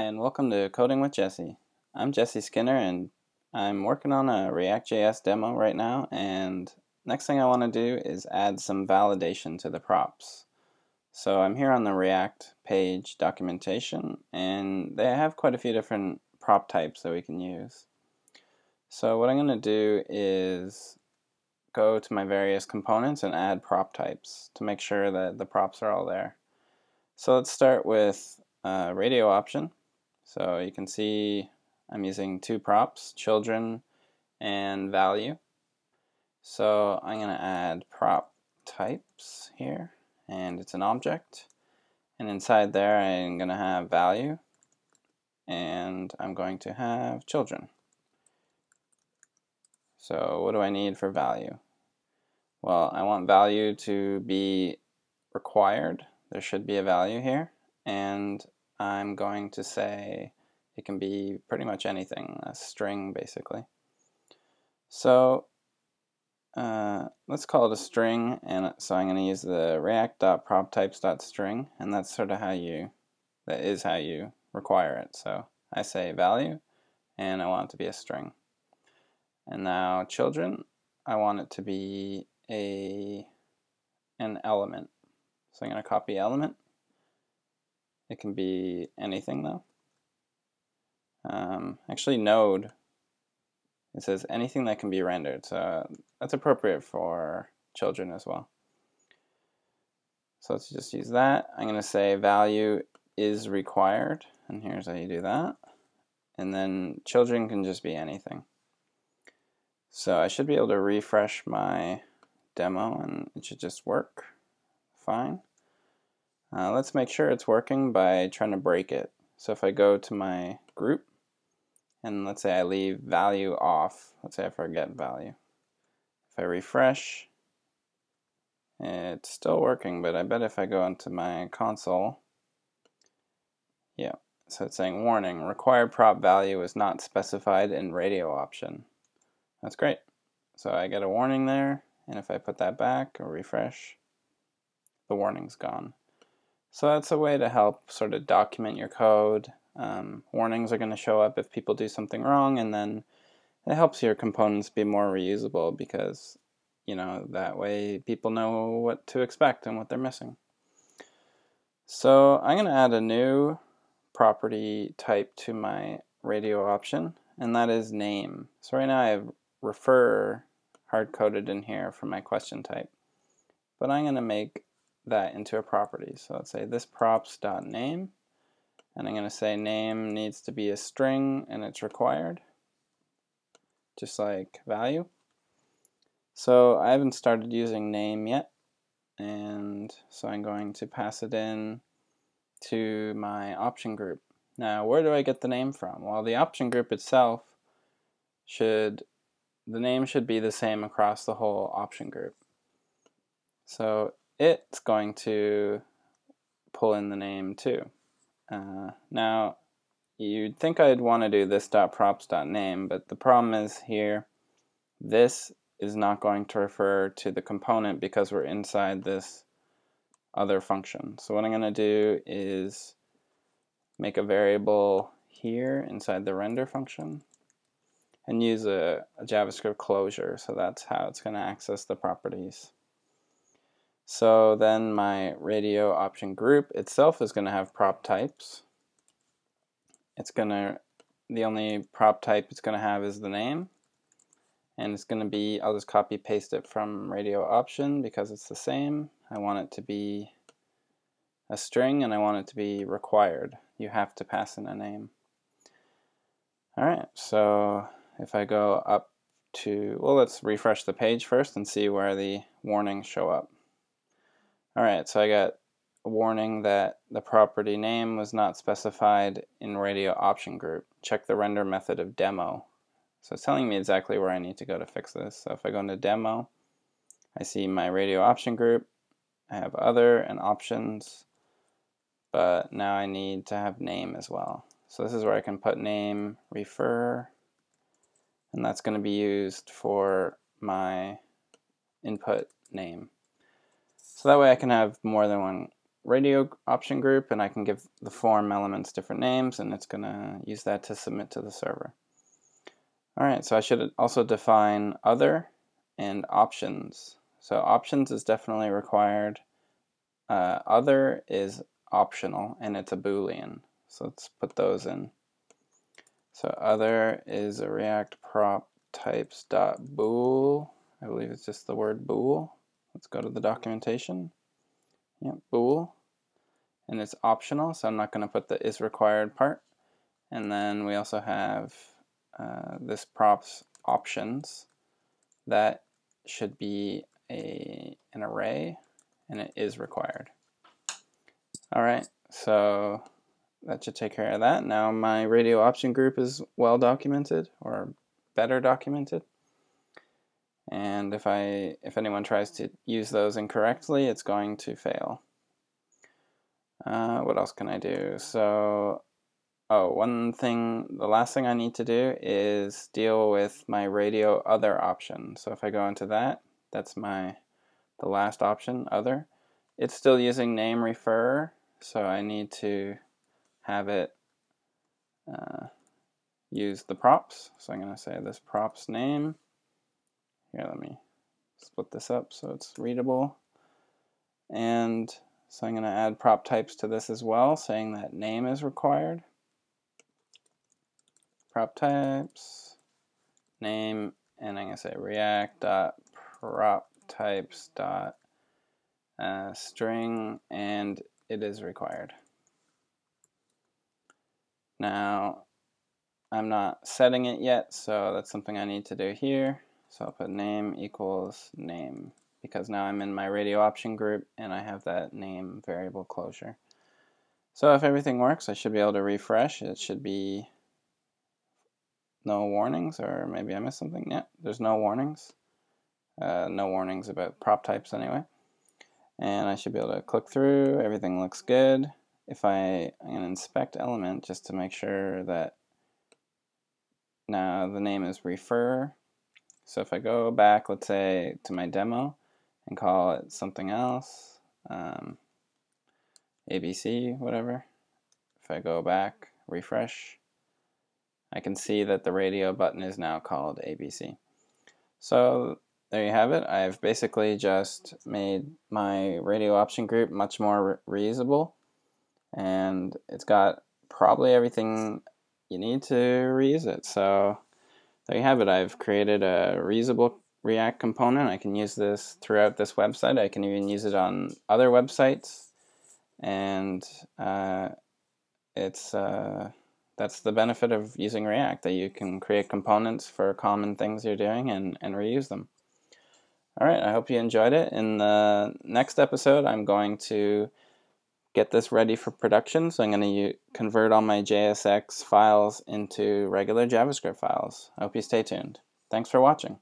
Hi, and welcome to Coding with Jesse. I'm Jesse Skinner, and I'm working on a React.js demo right now, and next thing I want to do is add some validation to the props. So I'm here on the React page documentation, and they have quite a few different prop types that we can use. So what I'm going to do is go to my various components and add prop types to make sure that the props are all there. So let's start with uh, radio option. So you can see I'm using two props, children and value. So I'm going to add prop types here, and it's an object. And inside there I'm going to have value, and I'm going to have children. So what do I need for value? Well, I want value to be required. There should be a value here and I'm going to say it can be pretty much anything, a string basically. So uh, let's call it a string, and so I'm going to use the react.proptypes.string, and that's sort of how you, that is how you require it. So I say value, and I want it to be a string. And now children, I want it to be a an element. So I'm going to copy element, it can be anything though. Um, actually, node, it says anything that can be rendered. So that's appropriate for children as well. So let's just use that. I'm going to say value is required. And here's how you do that. And then children can just be anything. So I should be able to refresh my demo and it should just work fine. Uh, let's make sure it's working by trying to break it. So if I go to my group, and let's say I leave value off, let's say I forget value. If I refresh, it's still working, but I bet if I go into my console, yeah, so it's saying warning, required prop value is not specified in radio option. That's great. So I get a warning there, and if I put that back or refresh, the warning's gone. So that's a way to help sort of document your code. Um, warnings are going to show up if people do something wrong, and then it helps your components be more reusable because, you know, that way people know what to expect and what they're missing. So I'm going to add a new property type to my radio option, and that is name. So right now I have refer hard-coded in here for my question type. But I'm going to make that into a property. So let's say this props.name, and I'm going to say name needs to be a string and it's required, just like value. So I haven't started using name yet, and so I'm going to pass it in to my option group. Now, where do I get the name from? Well, the option group itself should, the name should be the same across the whole option group. So it's going to pull in the name too. Uh, now, you'd think I'd want to do this dot props dot name, but the problem is here, this is not going to refer to the component because we're inside this other function. So what I'm going to do is make a variable here inside the render function and use a, a JavaScript closure. So that's how it's going to access the properties. So then my radio option group itself is going to have prop types. It's going to, the only prop type it's going to have is the name. And it's going to be, I'll just copy paste it from radio option because it's the same. I want it to be a string and I want it to be required. You have to pass in a name. Alright, so if I go up to, well let's refresh the page first and see where the warnings show up. Alright, so I got a warning that the property name was not specified in radio option group. Check the render method of demo. So it's telling me exactly where I need to go to fix this. So if I go into demo, I see my radio option group. I have other and options, but now I need to have name as well. So this is where I can put name, refer, and that's going to be used for my input name. So that way I can have more than one radio option group and I can give the form elements different names and it's going to use that to submit to the server. Alright, so I should also define other and options. So options is definitely required. Uh, other is optional and it's a boolean. So let's put those in. So other is a React prop types dot bool. I believe it's just the word bool. Let's go to the documentation. Yep, bool. And it's optional, so I'm not going to put the is required part. And then we also have uh, this props options that should be a an array and it is required. Alright, so that should take care of that. Now my radio option group is well documented or better documented. And if I if anyone tries to use those incorrectly, it's going to fail. Uh, what else can I do? So, oh, one thing, the last thing I need to do is deal with my radio other option. So if I go into that, that's my the last option, other. It's still using name refer, so I need to have it uh, use the props. So I'm going to say this props name. Here, let me split this up so it's readable. And so I'm going to add prop types to this as well, saying that name is required. Prop types, name, and I'm going to say react dot prop types dot uh, string, and it is required. Now, I'm not setting it yet, so that's something I need to do here. So I'll put name equals name because now I'm in my radio option group and I have that name variable closure. So if everything works, I should be able to refresh. It should be no warnings, or maybe I missed something. Yeah, there's no warnings. Uh, no warnings about prop types anyway. And I should be able to click through. Everything looks good if I to inspect element just to make sure that now the name is refer. So if I go back, let's say, to my demo and call it something else, um, ABC, whatever, if I go back, refresh, I can see that the radio button is now called ABC. So there you have it. I've basically just made my radio option group much more reusable and it's got probably everything you need to reuse it. So there you have it. I've created a reusable React component. I can use this throughout this website. I can even use it on other websites, and uh, it's uh, that's the benefit of using React that you can create components for common things you're doing and, and reuse them. All right, I hope you enjoyed it. In the next episode, I'm going to get this ready for production. So I'm going to convert all my JSX files into regular JavaScript files. I hope you stay tuned. Thanks for watching.